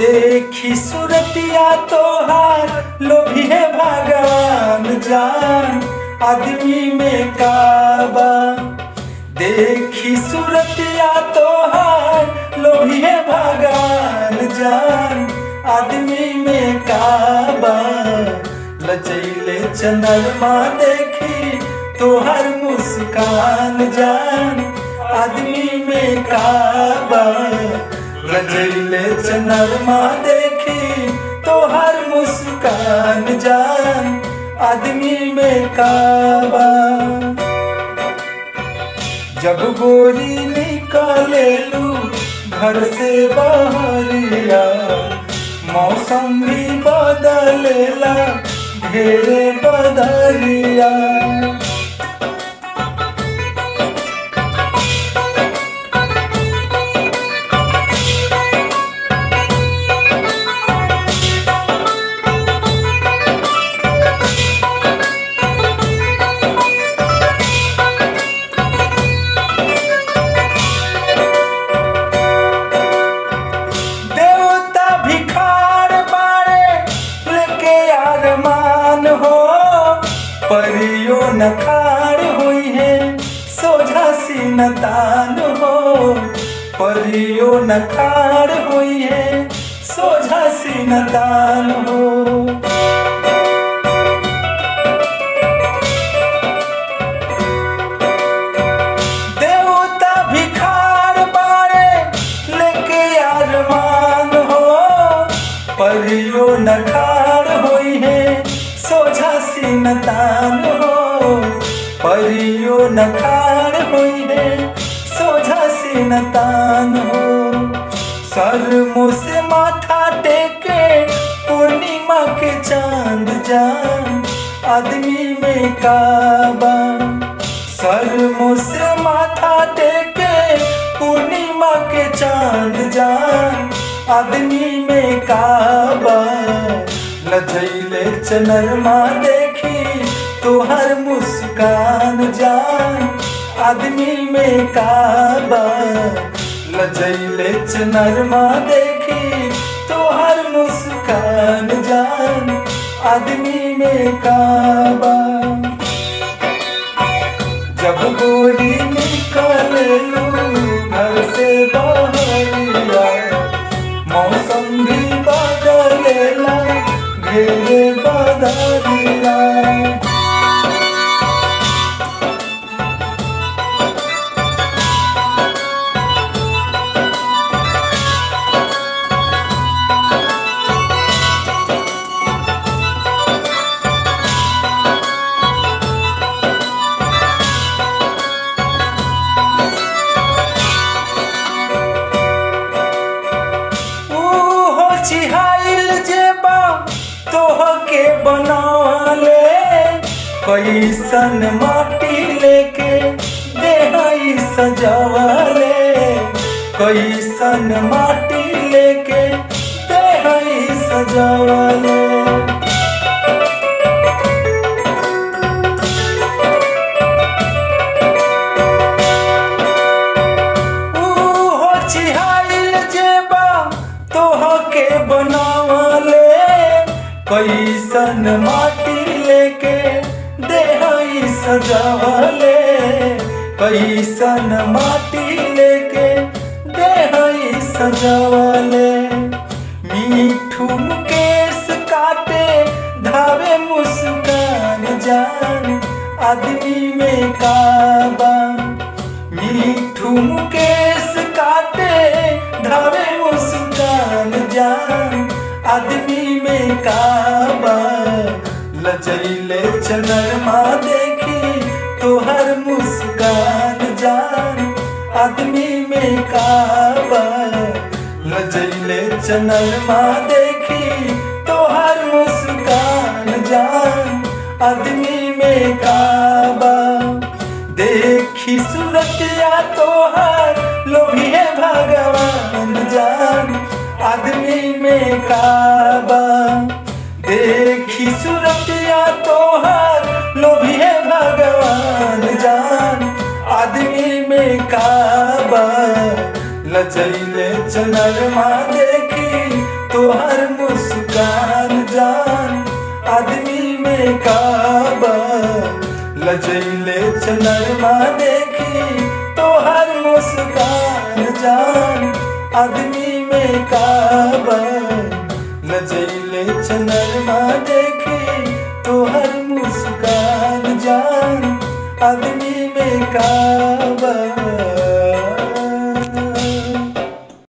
देखी सूरतिया तोहार, लोभी है भगवान जान, आदमी में काबा। देखी सूरतिया तोहार, लोभी है भगवान जान, आदमी में काबा। लचैले चंद्रमा देखी, तोहर मुस्कान जान, आदमी में काबा। लचैले चंद्रमा देखी तो हर मुस्कान जान आदमी में काबा। जब गोरी निकाले लू घर से बाहरिया मौसम भी बदलेला ढेरे बदलिया परियो नखार हुई है, सोझा सीनतान हो। परियो नखार हुई है, सोझा सीनतान हो। देवता हो। परियो नखार होई है, सोझा सीनतान हो परियो नखार होई है सोझा सीनतान हो। सर मुँह से माथा टेके, पूर्णिमा के चाँद जान, आदमी में काबा। सर मुँह से माथा टेके, पूर्णिमा के चाँद जान, आदमी में काबा। लजैले चनरमा देखी मुस्कान जान आदमी में काबा। लजैले चनरमा देखी तोहर मुस्कान जान आदमी में काबा। के बनाले कैसन माटी लेके देहाई सजावले कैसन माटी लेके देहाई सजावले। ऊहो चिहाइल कैसन माटी लेके देहाई सजावले। कैसन माटी लेके देहाई सजावले। मीठू मुकेश काटे, धावे मुस्कान जान। आदमी में काबा मीठू मुकेश काटे, धावे मुस्कान जान। आदमी में काबा लचैले चनरमा देखी तोहर मुस्कान जान। आदमी में काबा। लचैले चनरमा देखी तोहर मुस्कान जान। आदमी में काबा। देखी सूरतिया तोहार, लोभी है भगवान जान। आदमी में काबा। लचैले चनरमा देखी तो तोहर मुस्कान जान। आदमी में काबा। लजैले चनरमा देखी तोहर मुस्कान जान। आदमी में काबा। लजैले चनरमा देखी तोहर मुस्कान जान। आदमी में काबा।